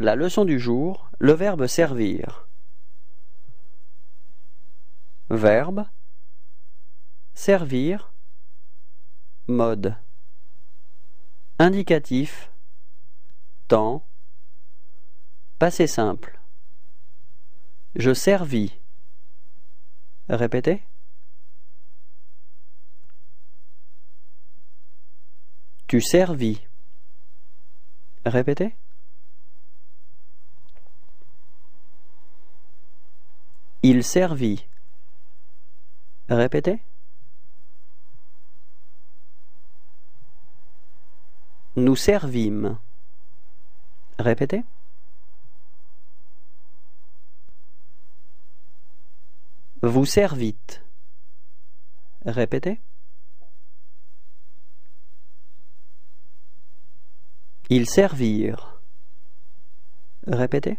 La leçon du jour, le verbe servir. Verbe servir mode. Indicatif temps passé simple. Je servis. Répétez. Tu servis. Répétez il servit répétez Nous servimes. Répétez. Vous servites. Répétez. Ils servirent. Répétez.